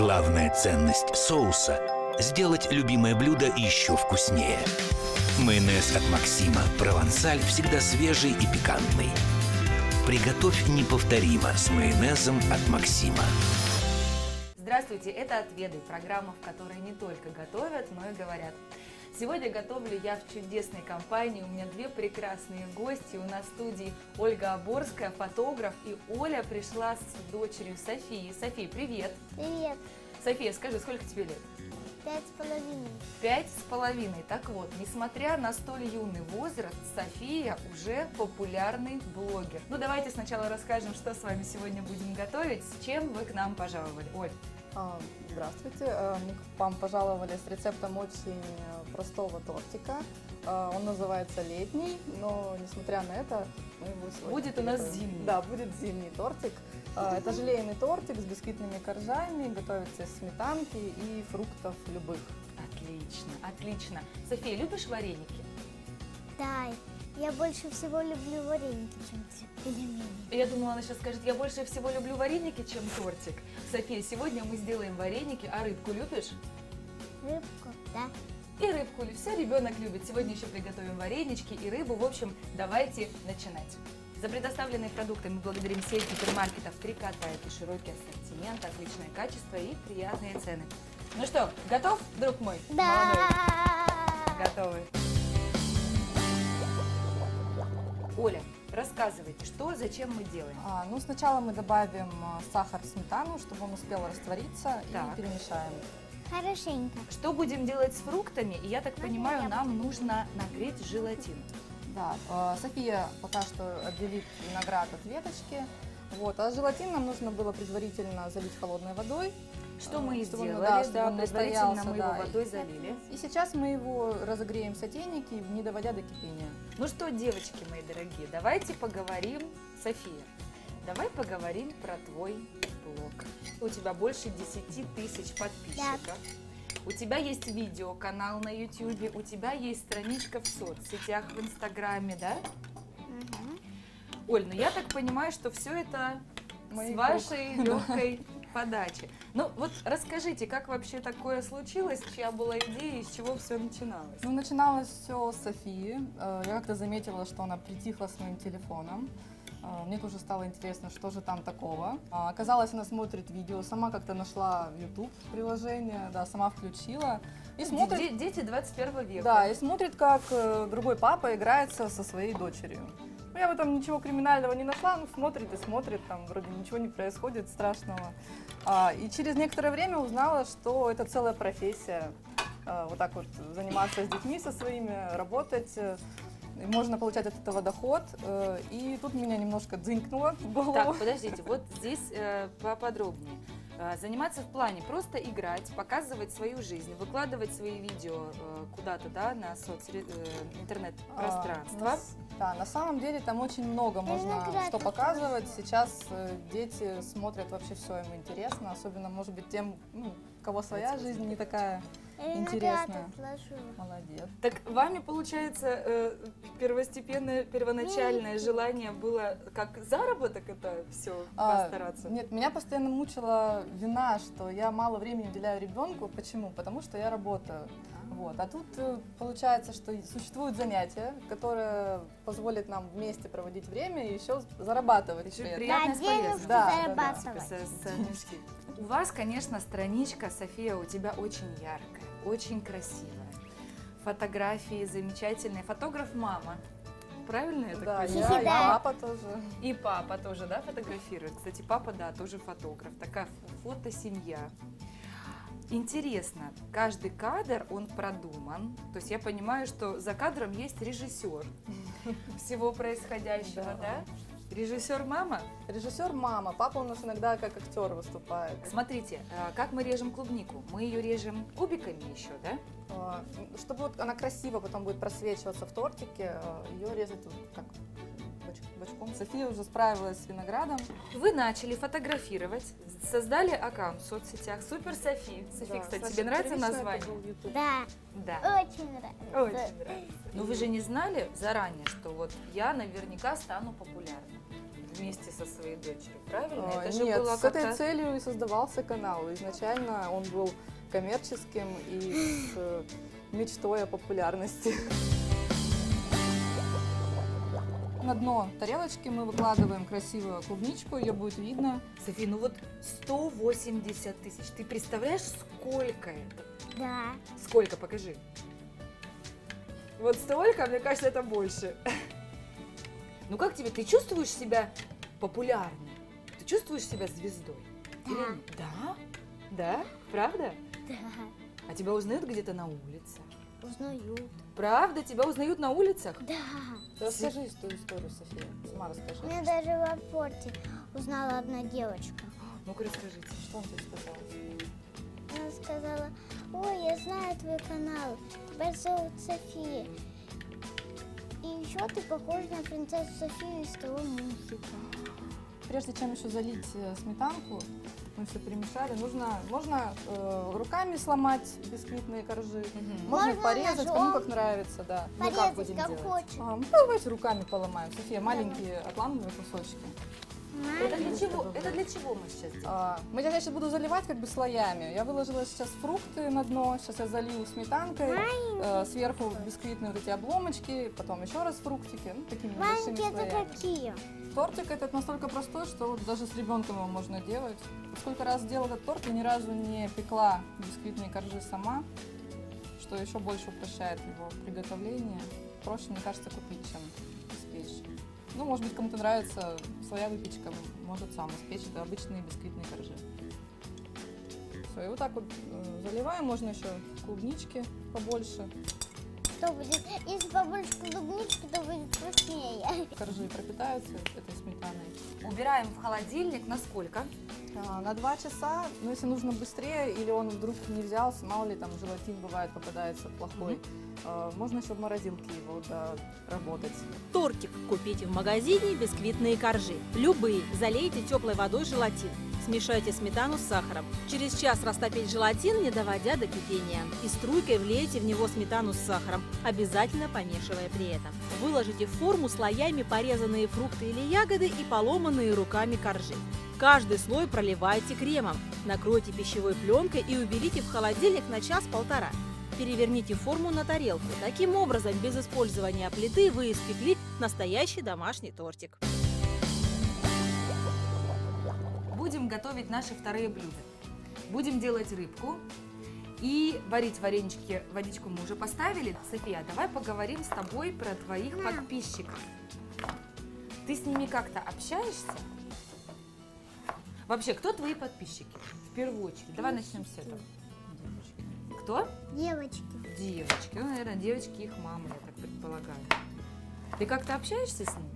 Главная ценность соуса – сделать любимое блюдо еще вкуснее. Майонез от Максима «Провансаль» всегда свежий и пикантный. Приготовь неповторимо с майонезом от Максима. Здравствуйте, это «Отведы», программа, в которой не только готовят, но и говорят. Сегодня готовлю я в чудесной компании. У меня две прекрасные гости. У нас в студии Ольга Оборская, фотограф, и Оля пришла с дочерью Софией. София, привет! Привет. София, скажи, сколько тебе лет? Пять с половиной. Пять с половиной. Так вот, несмотря на столь юный возраст, София уже популярный блогер. Ну, давайте сначала расскажем, что с вами сегодня будем готовить, с чем вы к нам пожаловали. Оль, А, Здравствуйте, Э, мы к вам пожаловали с рецептом очень э, простого тортика. Э, Он называется летний, но несмотря на это мы его сегодня Будет у нас зимний. Да, будет зимний тортик. Э, Это желейный тортик с бисквитными коржами, готовится из сметанки и фруктов любых. отлично, отлично. София, любишь вареники? Да, я больше всего люблю вареники, чем пельмени. Я думала, она сейчас скажет, я больше всего люблю вареники, чем тортик. София, сегодня мы сделаем вареники, а рыбку любишь? Рыбку, да. И рыбку все ребенок любит. Сегодня еще приготовим варенички и рыбу. В общем, давайте начинать. За предоставленные продукты мы благодарим сеть гипермаркетов «Три кота». Это широкий ассортимент, отличное качество и приятные цены. Ну что, готов, друг мой? Молодой? Да. Готовы. Оля, рассказывайте, что, зачем мы делаем? А, Ну, сначала мы добавим э, сахар в сметану, чтобы он успел раствориться, Так. и перемешаем. Хорошенько. Что будем делать с фруктами? И я так понимаю, нам нужно нагреть желатин. Да, э, София пока что отделит виноград от веточки. Вот, а желатин нам нужно было предварительно залить холодной водой. Что мы и Чтобы он, сделали, да, да, чтобы он предварительно мы его да. водой залили. И сейчас мы его разогреем в сотейнике, не доводя до кипения. Ну что, девочки мои дорогие, давайте поговорим, София, давай поговорим про твой блог. У тебя больше 10 тысяч подписчиков. У тебя есть видеоканал на YouTube, у тебя есть страничка в соцсетях, в Инстаграме, да? Мгм. Оль, ну я так понимаю, что все это Моих с вашей легкой подачи. Ну вот расскажите, как вообще такое случилось, чья была идея и с чего все начиналось? Ну, начиналось все с Софии. Э, Я как-то заметила, что она притихла с моим телефоном. Э, Мне тоже стало интересно, что же там такого. А, Оказалось, она смотрит видео, сама как-то нашла YouTube приложение, да, сама включила. И смотрит, Де- Дети 21 века. да, и смотрит, как э, другой папа играется со своей дочерью. Ну, я в этом ничего криминального не нашла, ну, смотрит и смотрит, там вроде ничего не происходит страшного. А, и через некоторое время узнала, что это целая профессия. А, вот так вот заниматься с детьми со своими, работать. И можно получать от этого доход. э, И тут меня немножко дзынькнуло в голову. Так, подождите, вот здесь э, поподробнее. Э, Заниматься в плане просто играть, показывать свою жизнь, выкладывать свои видео куда-то, да, на соцре- интернет-пространство. А, Да, на самом деле там очень много можно что показывать. Сейчас дети смотрят вообще все им интересно, особенно, может быть, тем, ну, кого своя жизнь не такая. Виноград Интересно. Молодец. Так вами, получается, э, первостепенное, первоначальное желание было как заработок это все А, постараться? Нет, меня постоянно мучила вина, что я мало времени уделяю ребенку. Почему? Потому что я работаю. Вот. А тут э, получается, что существуют занятия, которые позволят нам вместе проводить время и еще зарабатывать. Еще приятно Да. Да, да, да. У вас, конечно, страничка, София, у тебя очень яркая, очень красивая. Фотографии замечательные. Фотограф мама. Правильно я так Да, понимаю? я, и папа тоже. И папа тоже, да, фотографирует. Кстати, папа, да, тоже фотограф. Такая фотосемья. Интересно, каждый кадр, он продуман. То есть я понимаю, что за кадром есть режиссер всего происходящего, да? Да. Режиссер мама? Режиссер мама, папа у нас иногда как актер выступает. Смотрите, а, как мы режем клубнику. Мы ее режем кубиками еще, да? А, Чтобы вот она красиво потом будет просвечиваться в тортике, ее резать вот так боч- бочком. София уже справилась с виноградом. Вы начали фотографировать, создали аккаунт в соцсетях Супер Софи. Софи, Да, кстати, Саша, тебе нравится название? Да, Да. очень нравится. Очень нравится. Но вы же не знали заранее, что вот я наверняка стану популярной. вместе со своей дочерью, правильно? А, Это же Нет, было с этой целью и создавался канал. Изначально он был коммерческим и с э, мечтой о популярности. На дно тарелочки мы выкладываем красивую клубничку, ее будет видно. Софи, ну вот 180 тысяч. Ты представляешь, сколько это? Да. Сколько? Покажи. Вот столько, мне кажется, это больше. Ну как тебе? Ты чувствуешь себя популярной? Ты чувствуешь себя звездой? Да. Или- Да? Да? Правда? Да. А тебя узнают где-то на улице? Узнают. Правда? Тебя узнают на улицах? Да. Расскажи эту историю, София. Сама расскажи. Меня даже в аэропорте узнала одна девочка. Ну-ка расскажите. Что он тебе сказал? Она сказала, ой, я знаю твой канал, тебя зовут София. И еще ты похожа на принцессу Софию из того мультика. Прежде чем еще залить э, сметанку, мы все перемешали, нужно, можно э, руками сломать бисквитные коржи, можно, Можно порезать, кому ножом. как нравится, да. Ну, как Порезать будем как делать? хочешь. А, ну, давайте руками поломаем. София, маленькие отламывай кусочки. Это для чего? Это для чего мы сейчас делаем? А, мы, я сейчас буду заливать как бы слоями. Я выложила сейчас фрукты на дно, сейчас я залью сметанкой, э, сверху бисквитные вот эти обломочки, потом еще раз фруктики, ну, такими Маленькие это слоями. какие? Тортик этот настолько простой, что вот даже с ребенком его можно делать. Сколько раз делала этот торт, я ни разу не пекла бисквитные коржи сама, что еще больше упрощает его приготовление. Проще, мне кажется, купить, чем испечь. Ну, может быть, кому-то нравится своя выпечка, может сам испечь это обычные бисквитные коржи. Все, и вот так вот э, заливаем, можно еще клубнички побольше. Что будет? Если побольше клубнички, то будет вкуснее. Коржи пропитаются этой сметаной. Убираем в холодильник на сколько? А, На два часа, ну если нужно быстрее, или он вдруг не взялся, мало ли там желатин бывает попадается плохой, а, можно еще в морозилке его доработать. Тортик купите в магазине бисквитные коржи. Любые. Залейте теплой водой желатин. Смешайте сметану с сахаром. Через час растопить желатин, не доводя до кипения. И струйкой влейте в него сметану с сахаром, обязательно помешивая при этом. Выложите в форму слоями порезанные фрукты или ягоды и поломанные руками коржи. Каждый слой проливайте кремом. Накройте пищевой пленкой и уберите в холодильник на час-полтора. Переверните форму на тарелку. Таким образом, без использования плиты вы испекли настоящий домашний тортик. Будем готовить наши вторые блюда. Будем делать рыбку и варить варенички. Водичку мы уже поставили. София, давай поговорим с тобой про твоих подписчиков. Ты с ними как-то общаешься? Вообще, кто твои подписчики? В первую очередь. Давай начнем с этого. Кто? Девочки. Девочки. Ну, наверное, девочки их мамы, я так предполагаю. Ты как-то общаешься с ними?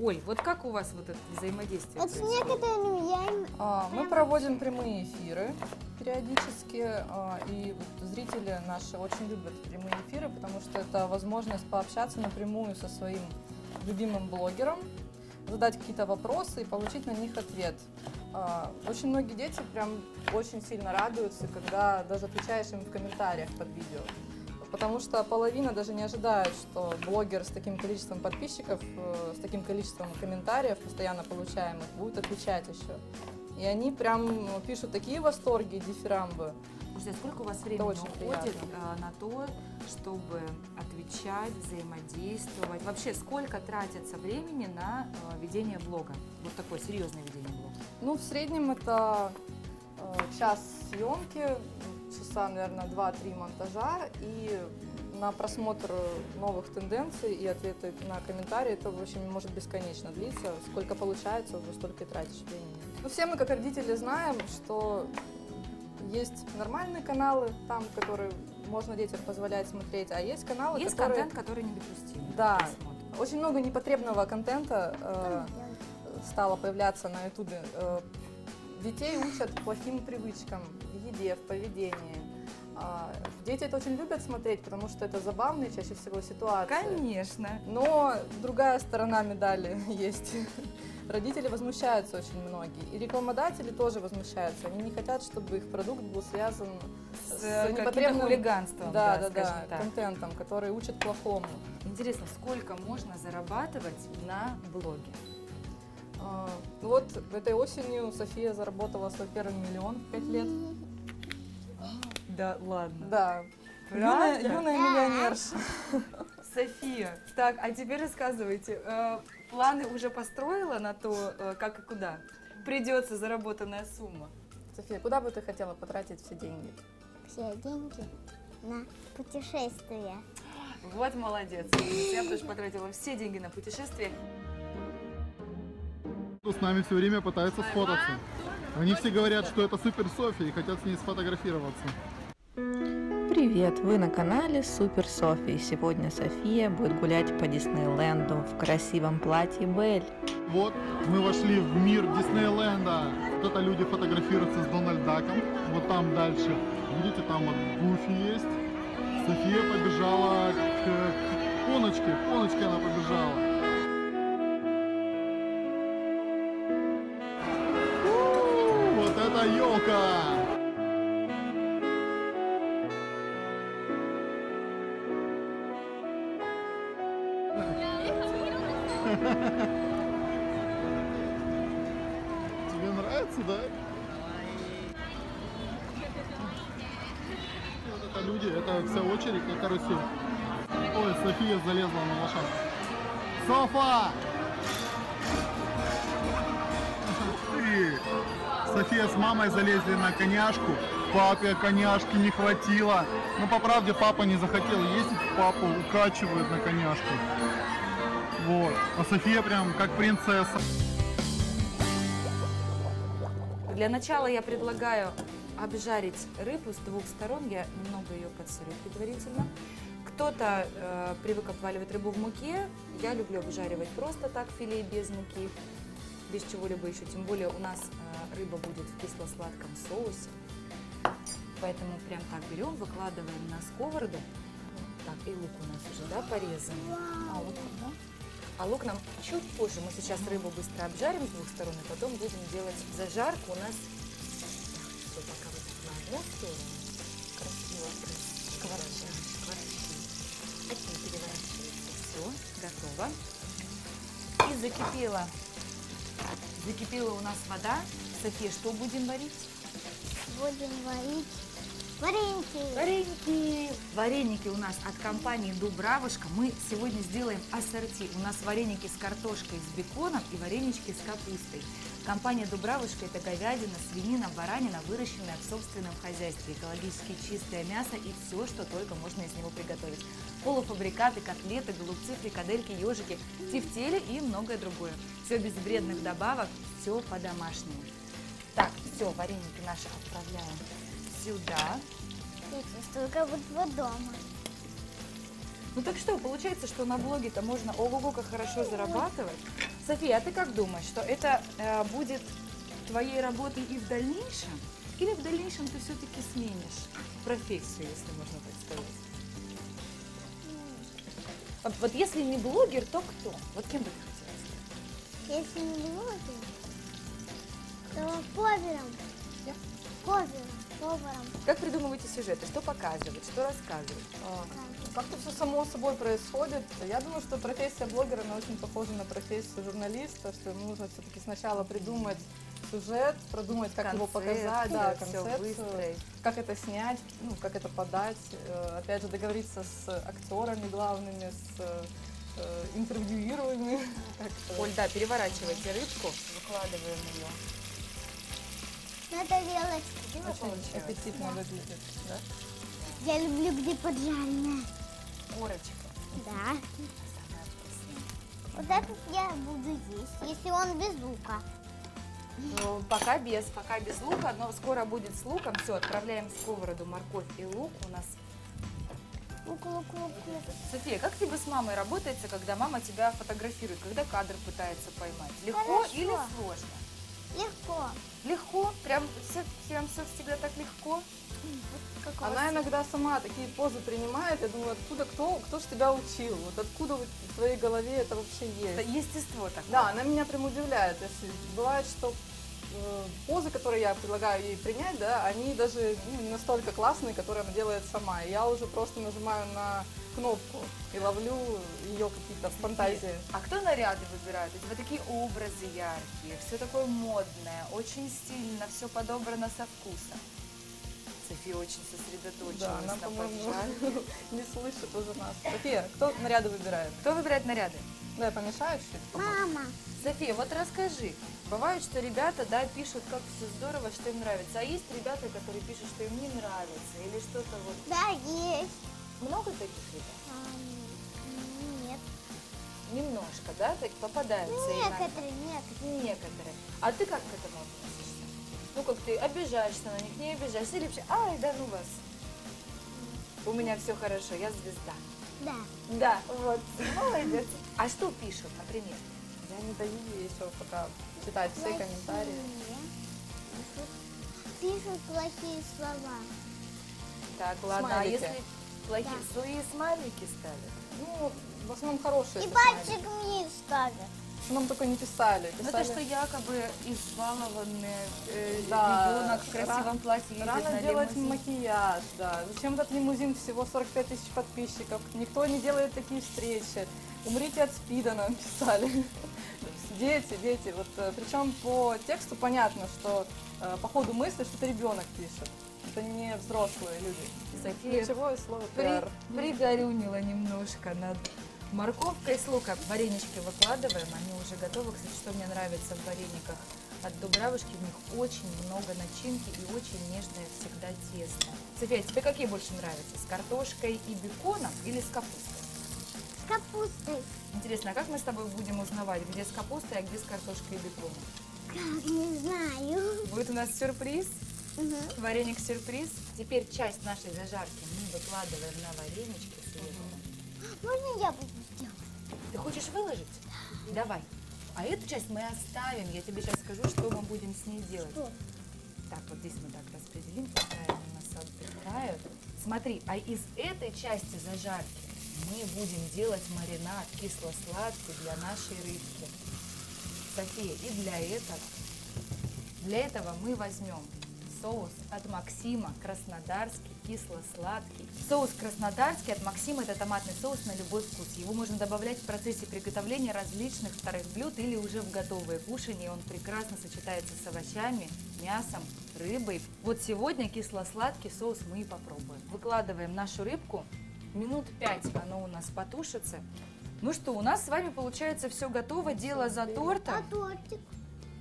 Оль, вот как у вас вот это взаимодействие Вот с некоторыми я им... А, Мы проводим прямые эфиры периодически, а, и вот зрители наши очень любят прямые эфиры, потому что это возможность пообщаться напрямую со своим любимым блогером, задать какие-то вопросы и получить на них ответ. А, Очень многие дети прям очень сильно радуются, когда даже отвечаешь им в комментариях под видео. Потому что половина даже не ожидает, что блогер с таким количеством подписчиков, э, с таким количеством комментариев, постоянно получаемых, будет отвечать еще. И они прям пишут такие восторги, дифирамбы. Слушайте, а сколько у вас времени очень уходит приятно. э, на то, чтобы отвечать, взаимодействовать? Вообще, сколько тратится времени на э, ведение блога? Вот такое серьезное ведение блога. Ну, в среднем это час съемки, часа, наверное, 2-3 монтажа и на просмотр новых тенденций и ответы на комментарии, это, в общем, может бесконечно длиться. Сколько получается, уже столько и тратишь времени. Ну, все мы, как родители, знаем, что есть нормальные каналы, там, которые можно детям позволять смотреть, а есть каналы, Есть которые... контент, который недопустим. Да. Очень много непотребного контента э, стало появляться на ютубе. Э, детей учат плохим привычкам в еде, в поведении. А, дети это очень любят смотреть, потому что это забавные чаще всего ситуации. Конечно. Но другая сторона медали есть. Родители возмущаются очень многие. И рекламодатели тоже возмущаются. Они не хотят, чтобы их продукт был связан С, с, э, непотребным хулиганством, да, да, да, да, контентом, который учит плохому. Интересно, сколько можно зарабатывать на блоге? А, вот этой осенью София заработала свой первый миллион в пять лет. Да, ладно. Да. Правда? Юная, юная миллионерша. София, так, а теперь рассказывайте, э, планы уже построила на то, э, как и куда? Придется заработанная сумма. София, куда бы ты хотела потратить все деньги? Все деньги на путешествия. Вот молодец. Я тоже потратила все деньги на путешествие. С нами все время пытается сфотаться. Они все говорят, что это супер София и хотят с ней сфотографироваться. Привет! Вы на канале Супер Софи. Сегодня София будет гулять по Диснейленду в красивом платье Бель. Вот, мы вошли в мир Диснейленда. Вот это люди фотографируются с Дональд Даком. Вот там дальше, видите, там вот Гуфи есть. София побежала к, к Поночке, к Поночке она побежала. Тебе нравится, да? Вот это люди, это вся очередь на карусель. Ой, София залезла на лошадку. Софа! Ты! София с мамой залезли на коняшку. Папе коняшки не хватило. Но по правде папа не захотел ездить, папу укачивают на коняшку. Вот. А София прям как принцесса. Для начала я предлагаю обжарить рыбу с двух сторон. Я немного ее подсолю предварительно. Кто-то э, привык обваливать рыбу в муке. Я люблю обжаривать просто так филе без муки, без чего-либо еще. Тем более у нас э, рыба будет в кисло-сладком соусе. Поэтому прям так берем, выкладываем на сковороду. Так, и лук у нас уже, да, порезан. А лук, да? А лук нам чуть позже. Мы сейчас рыбу быстро обжарим с двух сторон, и потом будем делать зажарку. У нас все пока вот на одну сторону. Красиво, красиво. Таким переворачивается. Все, готово. И закипела. Закипела у нас вода. София, что будем варить? Будем варить вареники. Вареники. Вареники у нас от компании Дубравушка. Мы сегодня сделаем ассорти. У нас вареники с картошкой, с беконом и варенички с капустой. Компания Дубравушка – это говядина, свинина, баранина, выращенная в собственном хозяйстве, экологически чистое мясо и все, что только можно из него приготовить. Полуфабрикаты, котлеты, голубцы, фрикадельки, ежики, тефтели и многое другое. Все без вредных добавок, все по-домашнему. Так, все, вареники наши отправляем сюда. Я чувствую, как будто дома. Ну так что, получается, что на блоге-то можно ого-го как хорошо зарабатывать. София, а ты как думаешь, что это э, будет твоей работой и в дальнейшем? Или в дальнейшем ты все-таки сменишь профессию, если можно так сказать? Вот, вот если не блогер, то кто? Вот кем бы ты хотела стать? Если не блогер, то поваром. Поваром, поваром. Как придумываете сюжеты? Что показывать? Что рассказывать? А, Как-то все само собой происходит. Я думаю, что профессия блогера, она очень похожа на профессию журналиста, что нужно все-таки сначала придумать сюжет, продумать, как его показать, да, концепцию, как это снять, ну, как это подать, э, опять же договориться с актерами главными, с э, интервьюируемыми. как-то. Оль, да, переворачивайте рыбку, выкладываем ее. Надо вилочку. Очень аппетитно выглядит. Да? Я люблю, где поджарено. Корочка. Да. Вот этот я буду есть, если он без лука. Ну, пока без, пока без лука, но скоро будет с луком. Все, отправляем в сковороду морковь и лук. У нас. Лук, лук, лук, лук. София, как тебе с мамой работается, когда мама тебя фотографирует, когда кадр пытается поймать? Легко Хорошо. или сложно? Легко. Легко, прям все, прям все всегда так легко. Как Она иногда сама такие позы принимает. Я думаю, откуда кто, кто ж тебя учил? Вот откуда вот в твоей голове это вообще Это есть? естество такое. Да, она меня прям удивляет. Если бывает, что позы, которые я предлагаю ей принять, да, они даже ну, не настолько классные, которые она делает сама. Я уже просто нажимаю на кнопку и ловлю ее какие-то фантазии. А кто наряды выбирает? Вот такие образы яркие, все такое модное, очень стильно, все подобрано со вкусом. София очень сосредоточилась Да, она, на по-моему, подшивке. не слышит уже нас. София, кто наряды выбирает? Кто выбирает наряды? Да, я помешаю чуть-чуть. Мама, София, вот расскажи. Бывает, что ребята, да, пишут, как все здорово, что им нравится. А есть ребята, которые пишут, что им не нравится. Или что-то вот. да, есть. Много таких ребят? Ам, Нет. Немножко, да? Так попадаются иногда. Некоторые, некоторые. Некоторые. А ты как к этому относишься? Ты обижаешься на них, не обижаешься? Или вообще, ай, да ну вас. У меня все хорошо, я звезда. Да. Да, вот, молодец. А что пишут, например? Я не даю ей еще пока читать все комментарии. Пишут плохие слова. Так, ладно, а Смайлики. если плохие, Да. злые смайлики ставят? Ну, в основном хорошие. И пальчик вниз ставят. Нам только не писали. Ну, писали... то, что якобы избалованный э, Да, ребенок в красивом платье едет Рано на делать лимузине. макияж, да. Зачем этот лимузин всего 45 тысяч подписчиков? Никто не делает такие встречи. Умрите от спида нам писали. Дети, дети. Вот, причем по тексту понятно, что э, по ходу мысли, что это ребенок пишет. Это не взрослые люди. София Ключевое слово при, пиар. пригорюнила немножко над морковкой с луком. Варенички выкладываем, они уже готовы. Кстати, что мне нравится в варениках от Дубравушки, в них очень много начинки и очень нежное всегда тесто. София, тебе какие больше нравятся? С картошкой и беконом или с капустой? С капустой. Интересно, а как мы с тобой будем узнавать, где с капустой, а где с картошкой и беконом? Как, не знаю. Будет у нас сюрприз, Мгм. вареник-сюрприз. Теперь часть нашей зажарки мы выкладываем на варенички сверху. Можно я буду? Ты хочешь выложить? Давай. А эту часть мы оставим. Я тебе сейчас скажу, что мы будем с ней делать. Что? Так, вот здесь мы так распределим, пускай они у нас отдыхают. Смотри, а из этой части зажарки мы будем делать маринад кисло-сладкий для нашей рыбки. София, и для этого, для этого мы возьмем соус от Максима, краснодарский, кисло-сладкий. Соус краснодарский от Максима – это томатный соус на любой вкус. Его можно добавлять в процессе приготовления различных вторых блюд или уже в готовые кушания. Он прекрасно сочетается с овощами, мясом, рыбой. Вот сегодня кисло-сладкий соус мы и попробуем. Выкладываем нашу рыбку. Минут пять оно у нас потушится. Ну что, у нас с вами получается все готово. Дело за А тортом. тортик?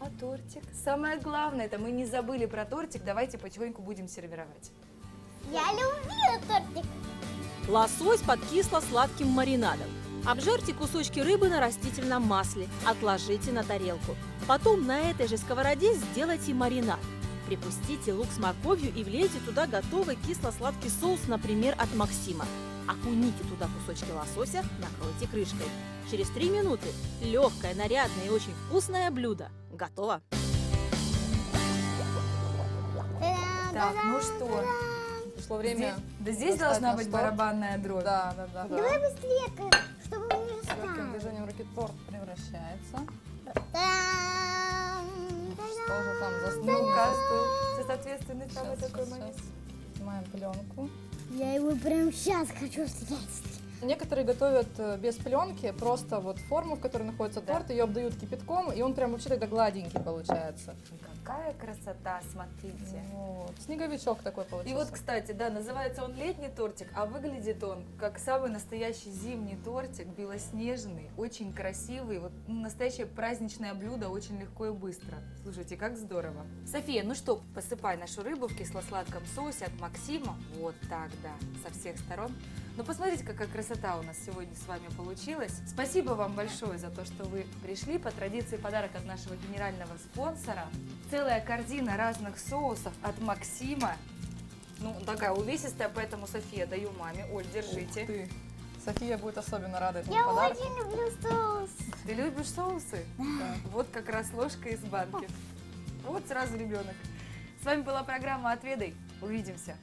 А тортик? Самое главное, это мы не забыли про тортик. Давайте потихоньку будем сервировать. Я люблю тортик. Лосось под кисло-сладким маринадом. Обжарьте кусочки рыбы на растительном масле, отложите на тарелку. Потом на этой же сковороде сделайте маринад. Припустите лук с морковью и влейте туда готовый кисло-сладкий соус, например, от Максима. Окуните туда кусочки лосося, накройте крышкой. Через три минуты легкое, нарядное и очень вкусное блюдо готово. Так, ну что? Пришло время. Здесь- да здесь должна быть торт. барабанная дробь. Да, да, да. Давай да. быстрее, Кать, чтобы не Легким встал. движением руки торт превращается. Там, Что же там заснул? Сейчас ответственный самый Сейчас, такой момент. Снимаем пленку. Я его прям сейчас хочу съесть. Некоторые готовят э, без пленки, просто вот форму, в которой находится Да. торт, ее обдают кипятком, и он прям вообще тогда гладенький получается. Какая красота, смотрите. Вот. Снеговичок такой И получился. вот, кстати, да, называется он летний тортик, а выглядит он как самый настоящий зимний тортик, белоснежный, очень красивый, вот ну, настоящее праздничное блюдо, очень легко и быстро. Слушайте, как здорово. София, ну что, посыпай нашу рыбу в кисло-сладком соусе от Максима. Вот так, да, со всех сторон. Ну, посмотрите, какая красота у нас сегодня с вами получилась. Спасибо вам большое за то, что вы пришли. По традиции подарок от нашего генерального спонсора. Целая корзина разных соусов от Максима. Ну, такая увесистая, поэтому, София, даю маме. Оль, Ух держите. ты. София будет особенно рада этому Я подарку. очень люблю соус. Ты любишь соусы? Да. Вот как раз ложка из банки. Вот сразу ребенок. С вами была программа «Отведай». Увидимся.